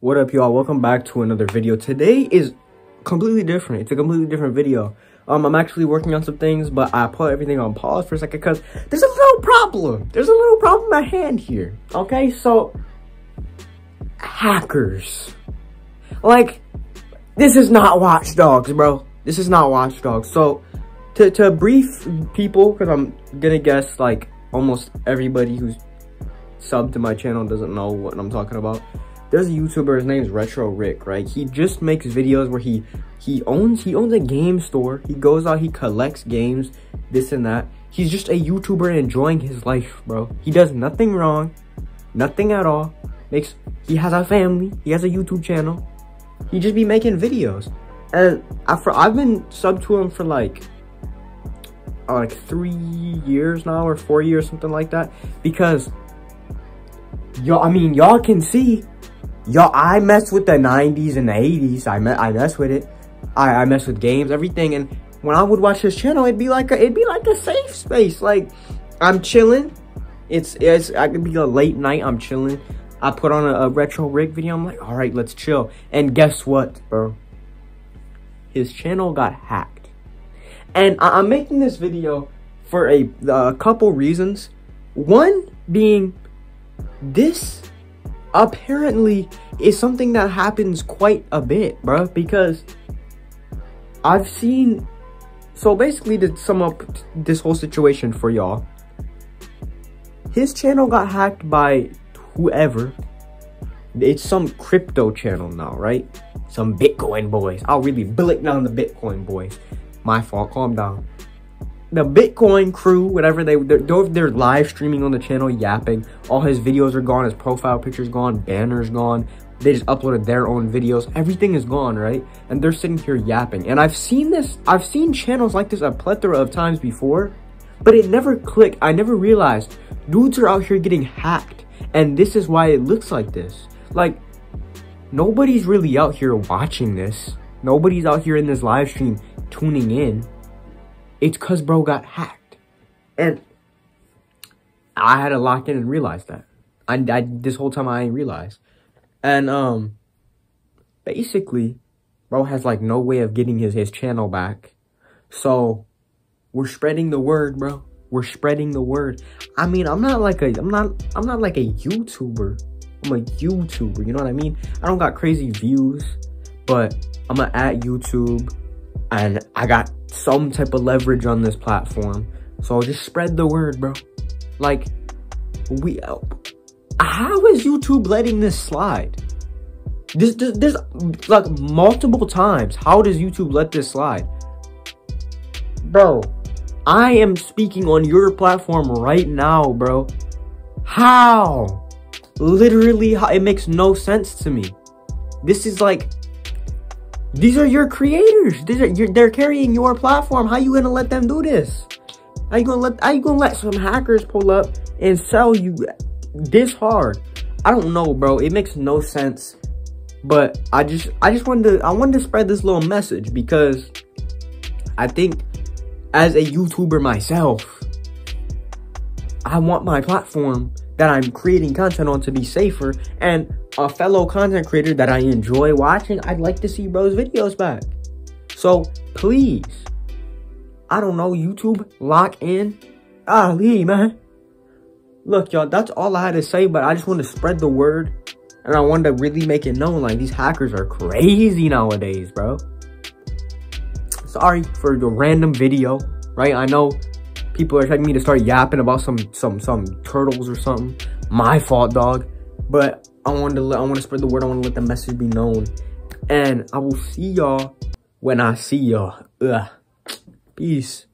What up, y'all? Welcome back to another video. Today is completely different. It's a completely different video. Um, I'm actually working on some things, but I put everything on pause for a second because there's a little problem. There's a little problem at hand here. Okay, so hackers. Like, this is not Watch Dogs, bro. This is not Watch Dogs. So, to, to brief people, because I'm gonna guess like almost everybody who's subbed to my channel doesn't know what I'm talking about. There's a YouTuber, his name's Retro Rick, right? He just makes videos where he he owns he owns a game store. He goes out, he collects games, this and that. He's just a YouTuber enjoying his life, bro. He does nothing wrong, nothing at all. Makes he has a family, he has a YouTube channel. He just be making videos. And after I've been subbed to him for like uh, like three years now or four years, something like that. Because y'all, I mean, y'all can see, y'all, I mess with the 90s and the 80s. I, I mess with it. I, I mess with games, everything. And when I would watch his channel, it'd be like a, it'd be like a safe space. Like, I'm chilling. It's, it's, I could be a late night, I'm chilling. I put on a, a Retro Rick video. I'm like, all right, let's chill. And guess what, bro? His channel got hacked. And I I'm making this video for a, a couple reasons. One being this apparently is something that happens quite a bit, bro, because I've seen so basically to sum up this whole situation for y'all, his channel got hacked by whoever. It's some crypto channel now, right? Some Bitcoin boys. I'll really blick down the Bitcoin boys. My fault, calm down the Bitcoin crew, whatever they they're, they're live streaming on the channel, yapping. All his videos are gone, his profile picture's gone, banners gone. They just uploaded their own videos. Everything is gone, right? And they're sitting here yapping. And I've seen this, I've seen channels like this a plethora of times before, but it never clicked. I never realized dudes are out here getting hacked. And this is why it looks like this. Like, nobody's really out here watching this. Nobody's out here in this live stream tuning in it's because bro got hacked. And I had to lock in and realize that. I, I this whole time I didn't realize. And um basically, bro has like no way of getting his, his channel back. So we're spreading the word, bro. We're spreading the word. I mean, I'm not like a I'm not I'm not like a YouTuber. I'm a YouTuber, you know what I mean? I don't got crazy views, but I'm a at YouTube and I got some type of leverage on this platform. So just spread the word, bro. Like, we, how is YouTube letting this slide? This, this, this, like, multiple times. How does YouTube let this slide? Bro, I am speaking on your platform right now, bro. How? Literally, it makes no sense to me. This is like these are your creators. These are they're carrying your platform. How you gonna let them do this? How you gonna let how you gonna let some hackers pull up and sell you this hard? I don't know, bro. It makes no sense. But I just I just wanted to I wanted to spread this little message because I think as a YouTuber myself, I want my platform that I'm creating content on to be safer and a fellow content creator that I enjoy watching, I'd like to see bro's videos back. So please, I don't know, YouTube, lock in. Ali, man. Look, y'all, that's all I had to say, but I just want to spread the word. And I wanted to really make it known, like, these hackers are crazy nowadays, bro. Sorry for the random video, right? I know people are expecting me to start yapping about some some some turtles or something. My fault, dog. But I wanted to let, I want to spread the word. I want to let the message be known. And I will see y'all when I see y'all. Peace.